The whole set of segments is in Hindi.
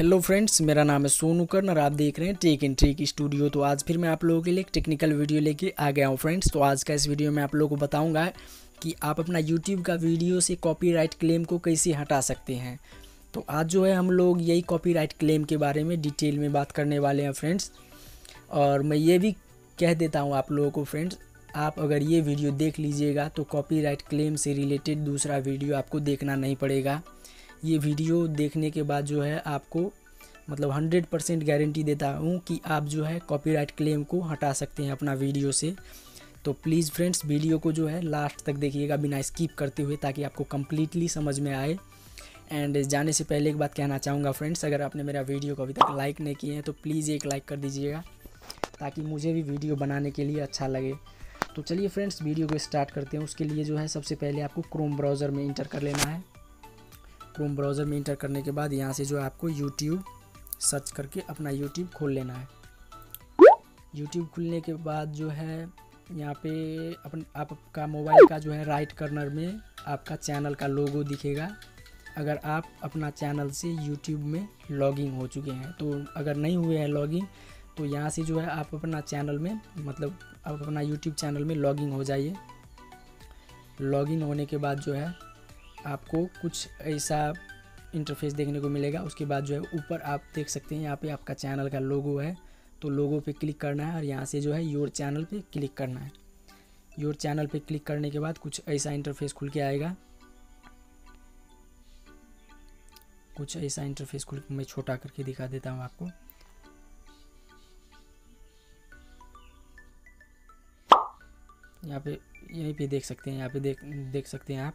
हेलो फ्रेंड्स मेरा नाम है सोनू कर्ण और आप देख रहे हैं टेक इन ट्रिक स्टूडियो तो आज फिर मैं आप लोगों के लिए एक टेक्निकल वीडियो लेके आ गया हूँ फ्रेंड्स तो आज का इस वीडियो में आप लोगों को बताऊँगा कि आप अपना यूट्यूब का वीडियो से कॉपीराइट क्लेम को कैसे हटा सकते हैं। तो आज जो है हम लोग यही कॉपीराइट क्लेम के बारे में डिटेल में बात करने वाले हैं फ्रेंड्स और मैं ये भी कह देता हूँ आप लोगों को फ्रेंड्स आप अगर ये वीडियो देख लीजिएगा तो कॉपीराइट क्लेम से रिलेटेड दूसरा वीडियो आपको देखना नहीं पड़ेगा। ये वीडियो देखने के बाद जो है आपको मतलब हंड्रेड परसेंट गारंटी देता हूँ कि आप जो है कॉपीराइट क्लेम को हटा सकते हैं अपना वीडियो से। तो प्लीज़ फ्रेंड्स वीडियो को जो है लास्ट तक देखिएगा बिना स्किप करते हुए ताकि आपको कम्प्लीटली समझ में आए। एंड जाने से पहले एक बात कहना चाहूँगा फ्रेंड्स अगर आपने मेरा वीडियो को अभी तक लाइक नहीं किए हैं तो प्लीज़ एक लाइक कर दीजिएगा ताकि मुझे भी वीडियो बनाने के लिए अच्छा लगे। तो चलिए फ्रेंड्स वीडियो को स्टार्ट करते हैं। उसके लिए जो है सबसे पहले आपको क्रोम ब्राउज़र में इंटर कर लेना है। क्रोम ब्राउज़र में इंटर करने के बाद यहाँ से जो है आपको यूट्यूब सर्च करके अपना यूट्यूब खोल लेना है। यूट्यूब खुलने के बाद जो है यहाँ पे अपन आपका मोबाइल का जो है राइट कर्नर में आपका चैनल का लोगो दिखेगा। अगर आप अपना चैनल से यूट्यूब में लॉगिंग हो चुके हैं तो अगर नहीं हुए हैं लॉगिंग तो यहाँ से जो है आप अपना चैनल में मतलब आप अपना यूट्यूब चैनल में लॉगिंग हो जाइए। लॉगिन होने के बाद जो है आपको कुछ ऐसा इंटरफेस देखने को मिलेगा। उसके बाद जो है ऊपर आप देख सकते हैं, यहाँ पे आपका चैनल का लोगो है। तो लोगो पे क्लिक करना है और यहाँ से जो है योर चैनल पे क्लिक करना है। योर चैनल पे क्लिक करने के बाद कुछ ऐसा इंटरफेस खुल के आएगा। कुछ ऐसा इंटरफेस खुल मैं छोटा करके दिखा देता हूँ आपको। यहाँ पे, यहीं पे देख सकते हैं, यहाँ पे देख देख सकते हैं आप।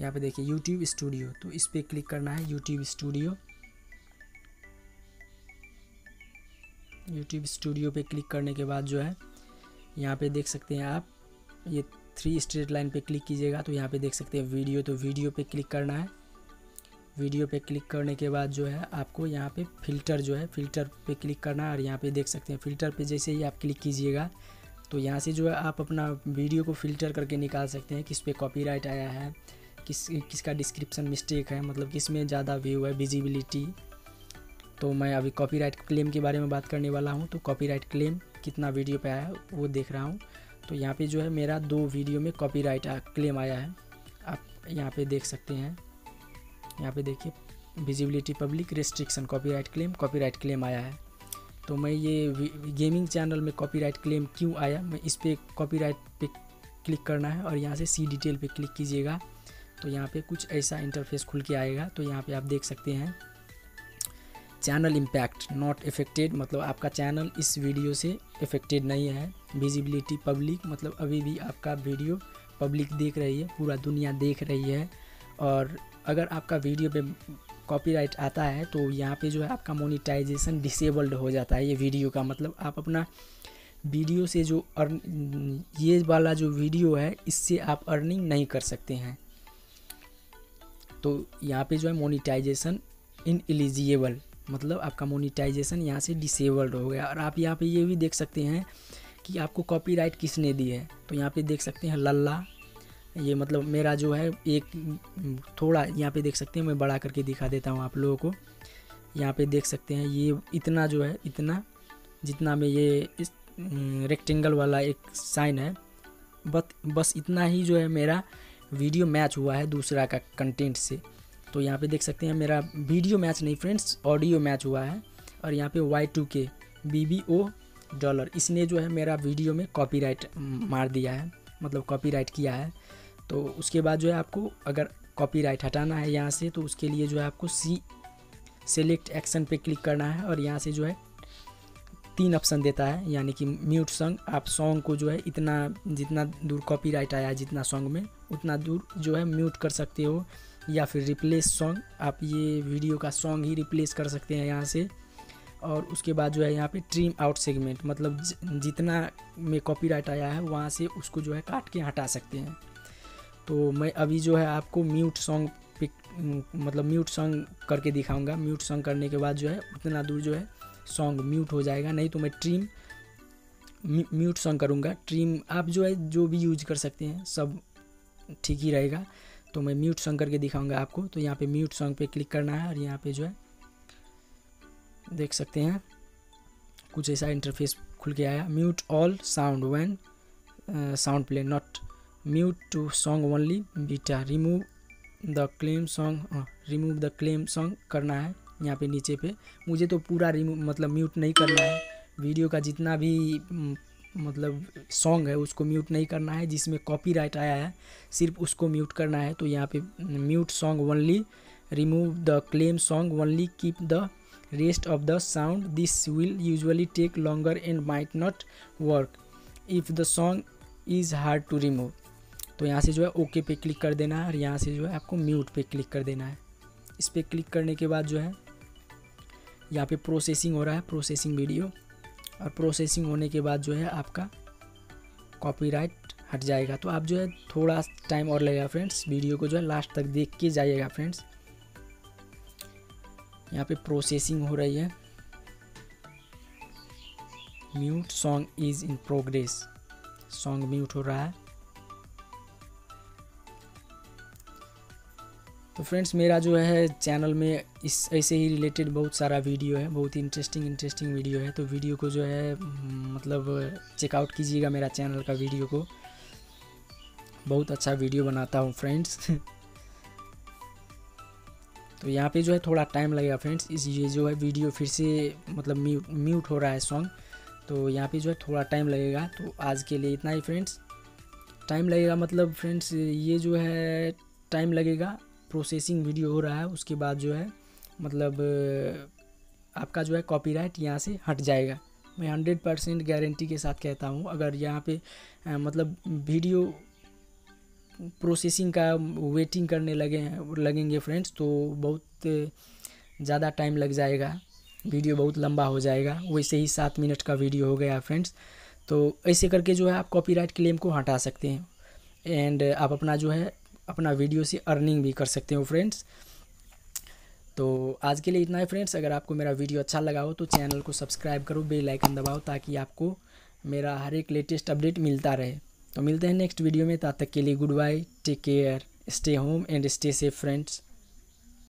यहाँ पे देखिए यूट्यूब स्टूडियो तो इस पर क्लिक करना है यूट्यूब स्टूडियो यूट्यूब स्टूडियो पे क्लिक करने के बाद जो है, यहाँ पे देख सकते हैं आप, ये थ्री स्ट्रेट लाइन पे क्लिक कीजिएगा तो यहाँ पे देख सकते हैं वीडियो तो वीडियो पे क्लिक करना है। वीडियो पे क्लिक करने के बाद जो है, आपको यहाँ पे फ़िल्टर जो है फ़िल्टर पे क्लिक करना है और यहाँ पे देख सकते हैं फ़िल्टर पे जैसे ही आप क्लिक कीजिएगा तो यहाँ से जो है आप अपना वीडियो को फ़िल्टर करके निकाल सकते हैं किस पे कॉपीराइट आया है किस, किसका डिस्क्रिप्शन मिस्टेक है मतलब किसमें ज़्यादा व्यू है विजिबिलिटी तो मैं अभी कॉपीराइट क्लेम के बारे में बात करने वाला हूँ तो कॉपीराइट क्लेम कितना वीडियो पे आया है, वो देख रहा हूँ। तो यहाँ पे जो है, मेरा दो वीडियो में कॉपीराइट क्लेम आया है। आप यहाँ पे देख सकते हैं। यहाँ पे देखिए visibility public restriction copyright claim copyright claim आया है। तो मैं ये गेमिंग चैनल में कॉपीराइट क्लेम क्यों आया? मैं इस पर कॉपीराइट पे क्लिक करना है, और यहाँ से सी डिटेल पे क्लिक कीजिएगा। तो यहाँ पे कुछ ऐसा इंटरफेस खुल के आएगा। तो यहाँ पे आप देख सकते हैं। चैनल इम्पैक्ट नॉट इफेक्टेड मतलब आपका चैनल इस वीडियो से इफेक्टेड नहीं है। विजिबिलिटी पब्लिक मतलब अभी भी आपका वीडियो पब्लिक देख रही है, पूरा दुनिया देख रही है। और अगर आपका वीडियो पे कॉपीराइट आता है तो यहाँ पे जो है आपका मोनिटाइजेशन डिसेबल्ड हो जाता है ये वीडियो का। मतलब आप अपना वीडियो से जो अर्न ये वाला जो वीडियो है, इससे आप अर्निंग नहीं कर सकते हैं। तो यहाँ पे जो है मोनिटाइजेशन इन एलिजिएबल मतलब आपका मोनिटाइजेशन यहाँ से डिसेबल्ड हो गया। और आप यहाँ पे ये भी देख सकते हैं कि आपको कॉपीराइट किसने दी है? तो यहाँ पे देख सकते हैं लल्ला, ये मतलब मेरा जो है एक, थोड़ा यहाँ पे देख सकते हैं, मैं बड़ा करके दिखा देता हूँ आप लोगों को। यहाँ पे देख सकते हैं, ये इतना जो है, इतना, जितना में ये इस रेक्टेंगल वाला एक साइन है। बस बस इतना ही जो है मेरा वीडियो मैच हुआ है दूसरा का कंटेंट से। तो यहाँ पे देख सकते हैं, मेरा वीडियो मैच नहीं फ्रेंड्स, ऑडियो मैच हुआ है। और यहाँ पे Y two K B B O dollar इसने जो है मेरा वीडियो में कॉपीराइट मार दिया है मतलब कॉपीराइट किया है। तो उसके बाद जो है आपको अगर कॉपीराइट हटाना है यहाँ से तो उसके लिए जो है आपको सी सेलेक्ट एक्शन पे क्लिक करना है और यहाँ से जो है तीन ऑप्शन देता है, यानी कि म्यूट सॉन्ग आप सॉन्ग को जो है इतना, जितना दूर कॉपीराइट आया जितना सॉन्ग में, उतना दूर जो है म्यूट कर सकते हो, या फिर रिप्लेस सॉन्ग आप ये वीडियो का सॉन्ग ही रिप्लेस कर सकते हैं यहाँ से। और उसके बाद जो है यहाँ पे ट्रीम आउट सेगमेंट मतलब जितना में कॉपीराइट आया है, वहाँ से उसको जो है काट के हटा सकते हैं। तो मैं अभी जो है आपको म्यूट सॉन्ग पे मतलब म्यूट सॉन्ग करके दिखाऊँगा। म्यूट सॉन्ग करने के बाद जो है उतना दूर जो है सॉन्ग म्यूट हो जाएगा, नहीं तो मैं ट्रीम म्यूट सॉन्ग करूँगा। ट्रीम आप जो है, जो भी यूज़ कर सकते हैं, सब ठीक ही रहेगा। तो मैं म्यूट सॉन्ग करके दिखाऊँगा आपको। तो यहाँ पे म्यूट सॉन्ग पे क्लिक करना है और यहाँ पे जो है, देख सकते हैं, कुछ ऐसा इंटरफेस खुल के आया। Mute all sound when sound play not mute to song only beta remove the claim song remove the claim song करना है। यहाँ पे नीचे पे। मुझे तो पूरा मतलब म्यूट नहीं करना है। वीडियो का जितना भी मतलब सॉन्ग है, उसको म्यूट नहीं करना है, जिसमें कॉपीराइट आया है, सिर्फ़ उसको म्यूट करना है। तो यहाँ पे mute song only remove the claim song only keep the rest of the sound this will usually take longer and might not work if the song is hard to remove तो यहाँ से जो है ओके पे क्लिक कर देना है और यहाँ से जो है आपको म्यूट पे क्लिक कर देना है। इस पर क्लिक करने के बाद जो है यहाँ पे प्रोसेसिंग हो रहा है प्रोसेसिंग वीडियो और प्रोसेसिंग होने के बाद जो है आपका कॉपीराइट हट जाएगा। तो आप जो है थोड़ा टाइम और लगेगा फ्रेंड्स वीडियो को जो है लास्ट तक देख के जाइएगा फ्रेंड्स यहाँ पे प्रोसेसिंग हो रही है। Mute song is in progress song mute हो रहा है। तो फ्रेंड्स, मेरा जो है चैनल में इस, ऐसे ही रिलेटेड बहुत सारा वीडियो है, बहुत ही इंटरेस्टिंग इंटरेस्टिंग वीडियो है। तो वीडियो को जो है मतलब चेकआउट कीजिएगा मेरा चैनल का वीडियो को। बहुत अच्छा वीडियो बनाता हूँ फ्रेंड्स। तो यहाँ पे जो है थोड़ा टाइम लगेगा फ्रेंड्स। इस, ये जो है वीडियो फिर से मतलब म्यूट म्यूट हो रहा है सॉन्ग तो यहाँ पे जो है थोड़ा टाइम लगेगा। तो आज के लिए इतना ही फ्रेंड्स। टाइम लगेगा मतलब फ्रेंड्स, ये जो है टाइम लगेगा। प्रोसेसिंग वीडियो हो रहा है, उसके बाद जो है मतलब आपका जो है कॉपीराइट यहाँ से हट जाएगा। मैं हंड्रेड परसेंट गारंटी के साथ कहता हूँ, अगर यहाँ पे मतलब वीडियो प्रोसेसिंग का वेटिंग करने लगे लगेंगे फ्रेंड्स तो बहुत ज़्यादा टाइम लग जाएगा। वीडियो बहुत लंबा हो जाएगा। वैसे ही सात मिनट का वीडियो हो गया फ्रेंड्स तो ऐसे करके जो है आप कॉपीराइट क्लेम को हटा सकते हैं। एंड आप अपना जो है अपना वीडियो से अर्निंग भी कर सकते हो फ्रेंड्स तो आज के लिए इतना है फ्रेंड्स अगर आपको मेरा वीडियो अच्छा लगा हो तो चैनल को सब्सक्राइब करो बेल आइकन दबाओ, ताकि आपको मेरा हर एक लेटेस्ट अपडेट मिलता रहे. तो मिलते हैं नेक्स्ट वीडियो में, तब तक के लिए goodbye take care stay home and stay safe friends